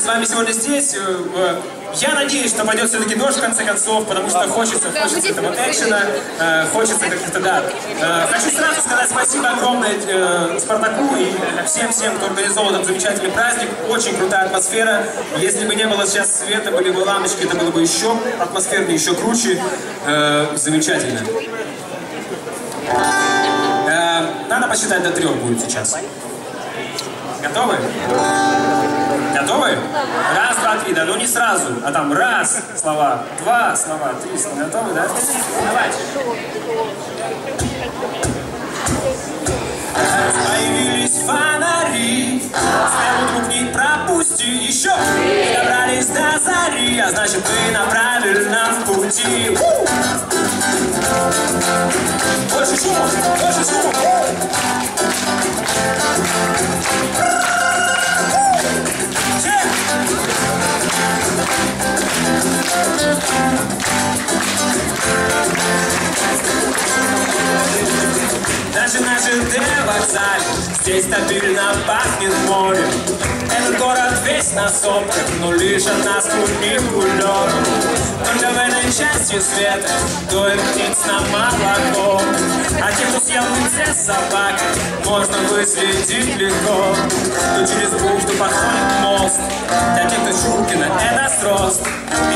с вами сегодня здесь. Э, Я надеюсь, что пойдет все-таки дождь в конце концов, потому что хочется, хочется этого экшена, э, хочется каких-то, да. Э, Хочу сразу сказать спасибо огромное Спартаку и всем-всем, кто организовал этот замечательный праздник. Очень крутая атмосфера. Если бы не было сейчас света, были бы лампочки, это было бы еще атмосфернее, еще круче. Замечательно. Надо посчитать до трех будет сейчас. Готовы? Готовы? Раз, два, три, да, ну не сразу, а там раз слова, два слова, три слова. Готовы, да? Давайте. Появились фонари, стрелу двух не пропусти еще. Добрались до зари, а значит мы на правильном пути. Больше шума, больше шума. Даже на ЖД вокзале. Здесь стабильно пахнет морем. Этот город весь на сопках Но лишь от нас фуникулер Только в этой части света Дует птиц на молоко А те, кто съел принцесс собак Можно выследить легко. Кто через бухту подходит мост Для тех, кто Чуркина, это срост.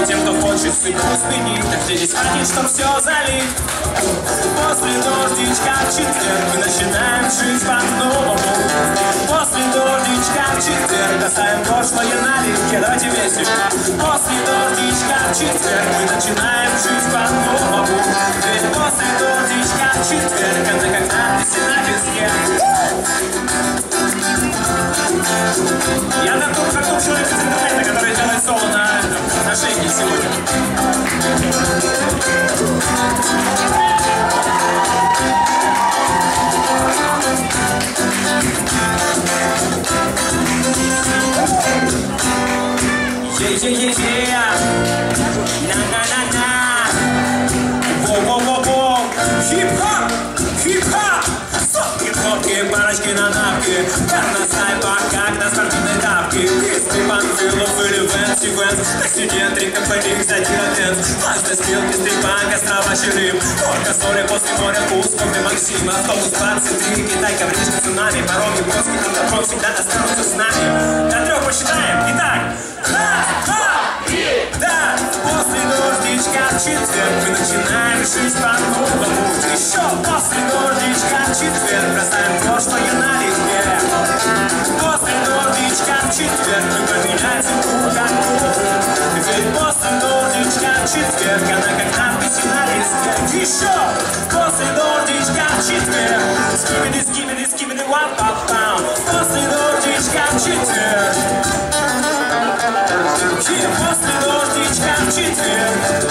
И тем, кто хочет судьбу сменить Так где здесь ходить, чтоб все залить четверг мы начинаем жить по-новому. После дождичка в четверг оставим прошлое налегке Давайте вместе. После дождичка в четверг мы начинаем жить по-новому. Ведь после дождичка в четверг это как надписи на песке. Я такой, как тот человек из который делает соло на, на шейке сегодня парочки на навке на снайпах, как на спортивной тапке Быстрый панфилов или Венси Венс Студент, рикофелик, задира дэнс Влажной стрелки, стрипанк, острова Черим Горка соли после моря, пусков и Максима Автобус 23, Китай, ковришка, цунами Пароми, Боски, Антопром всегда останутся с нами До трех посчитаем, итак четверг Мы начинаем жить по-новому Еще после дождичка четверг. Бросаем прошлое налегке После дождичка четверг. Мы поменяем как Ведь после дождичка четверг Она как надписи на листе Еще после дождичка в четверг. Скибиди, скибиди, скибиди, вап пап пам После дождичка в четверг после дождичка четверг